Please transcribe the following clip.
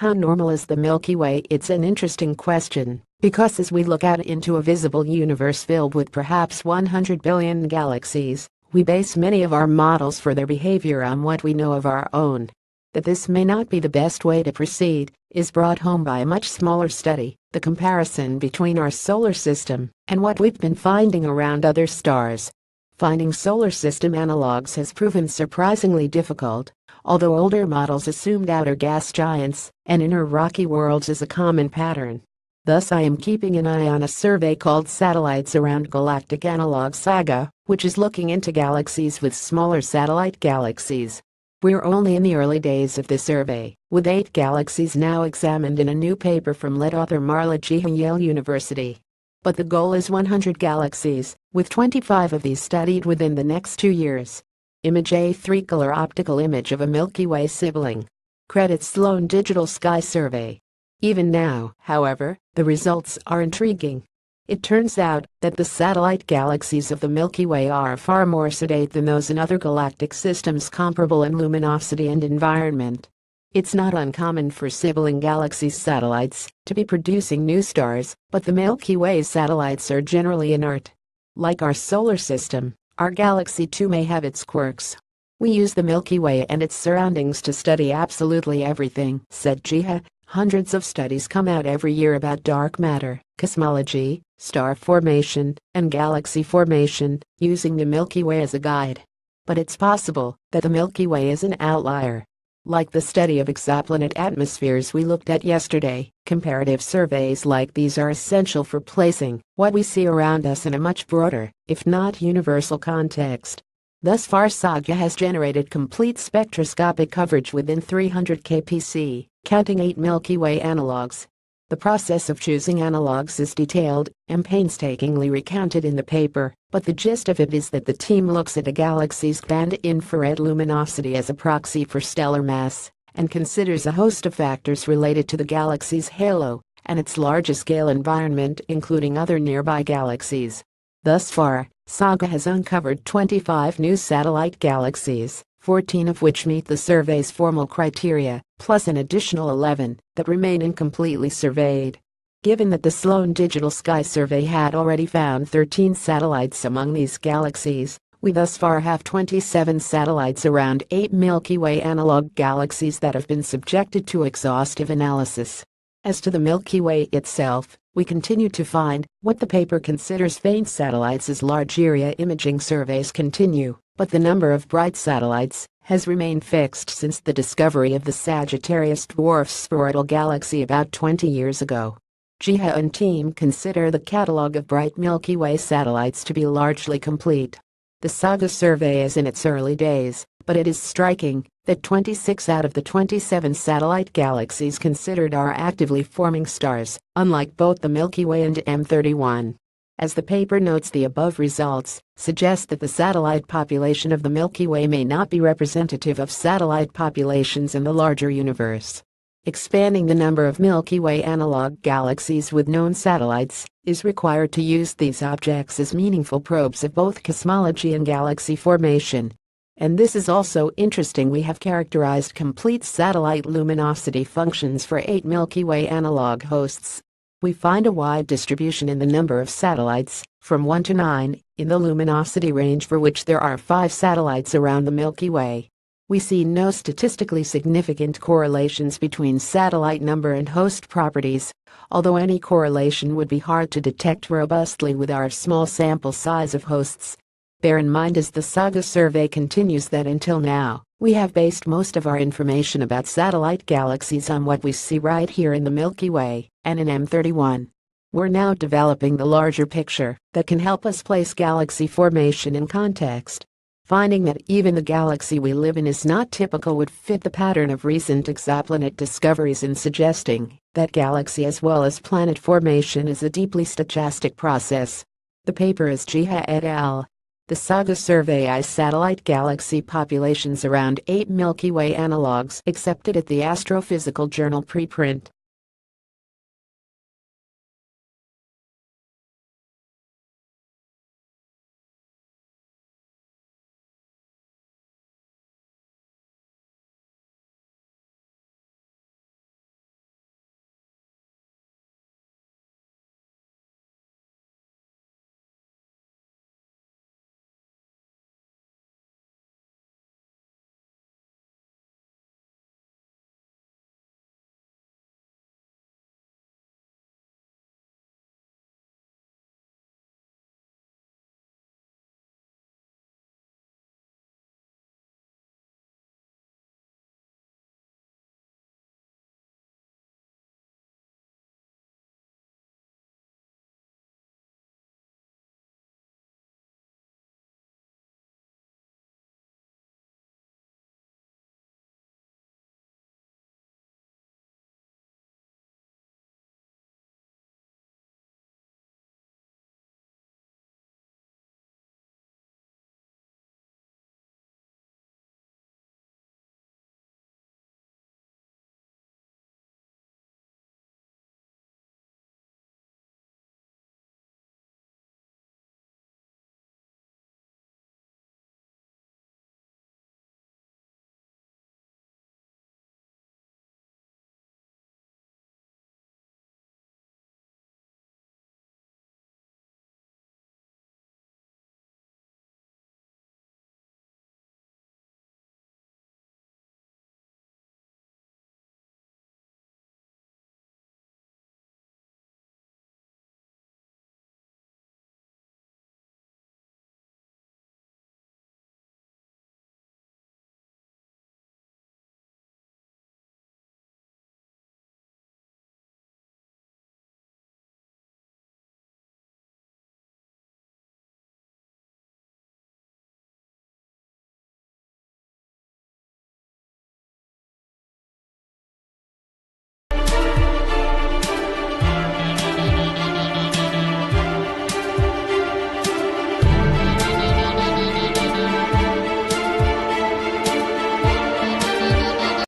How normal is the Milky Way? It's an interesting question, because as we look out into a visible universe filled with perhaps 100 billion galaxies, we base many of our models for their behavior on what we know of our own. That this may not be the best way to proceed is brought home by a much smaller study, the comparison between our solar system and what we've been finding around other stars. Finding solar system analogs has proven surprisingly difficult, although older models assumed outer gas giants and inner rocky worlds as a common pattern. Thus I am keeping an eye on a survey called Satellites Around Galactic Analog Saga, which is looking into galaxies with smaller satellite galaxies. We're only in the early days of the survey, with eight galaxies now examined in a new paper from lead author Marla Geha Yale University. But the goal is 100 galaxies, with 25 of these studied within the next two years. Image A 3-color optical image of a Milky Way sibling. Credits Sloan Digital Sky Survey. Even now, however, the results are intriguing. It turns out that the satellite galaxies of the Milky Way are far more sedate than those in other galactic systems comparable in luminosity and environment. It's not uncommon for sibling galaxy satellites to be producing new stars, but the Milky Way's satellites are generally inert. Like our solar system, our galaxy too may have its quirks. We use the Milky Way and its surroundings to study absolutely everything, said Geha. Hundreds of studies come out every year about dark matter, cosmology, star formation, and galaxy formation, using the Milky Way as a guide. But it's possible that the Milky Way is an outlier. Like the study of exoplanet atmospheres we looked at yesterday, comparative surveys like these are essential for placing what we see around us in a much broader, if not universal context. Thus far SAGA has generated complete spectroscopic coverage within 300 kpc, counting 8 Milky Way analogs. The process of choosing analogs is detailed and painstakingly recounted in the paper, but the gist of it is that the team looks at a galaxy's band infrared luminosity as a proxy for stellar mass and considers a host of factors related to the galaxy's halo and its large-scale environment including other nearby galaxies. Thus far, SAGA has uncovered 25 new satellite galaxies, 14 of which meet the survey's formal criteria, plus an additional 11 that remain incompletely surveyed. Given that the Sloan Digital Sky Survey had already found 13 satellites among these galaxies, we thus far have 27 satellites around 8 Milky Way analog galaxies that have been subjected to exhaustive analysis. As to the Milky Way itself, we continue to find what the paper considers faint satellites as large area imaging surveys continue but the number of bright satellites has remained fixed since the discovery of the Sagittarius dwarf spheroidal galaxy about 20 years ago. Geha and team consider the catalog of bright Milky Way satellites to be largely complete. The Saga survey is in its early days, but it is striking that 26 out of the 27 satellite galaxies considered are actively forming stars, unlike both the Milky Way and M31. As the paper notes the above results, suggest that the satellite population of the Milky Way may not be representative of satellite populations in the larger universe. Expanding the number of Milky Way analog galaxies with known satellites is required to use these objects as meaningful probes of both cosmology and galaxy formation. And this is also interesting we have characterized complete satellite luminosity functions for eight Milky Way analog hosts we find a wide distribution in the number of satellites, from 1 to 9, in the luminosity range for which there are 5 satellites around the Milky Way. We see no statistically significant correlations between satellite number and host properties, although any correlation would be hard to detect robustly with our small sample size of hosts. Bear in mind as the Saga survey continues that until now, we have based most of our information about satellite galaxies on what we see right here in the Milky Way and in M31. We're now developing the larger picture that can help us place galaxy formation in context. Finding that even the galaxy we live in is not typical would fit the pattern of recent exoplanet discoveries in suggesting that galaxy as well as planet formation is a deeply stochastic process. The paper is Geha et al. The Saga survey I satellite galaxy populations around 8 Milky Way analogs accepted at the Astrophysical Journal preprint.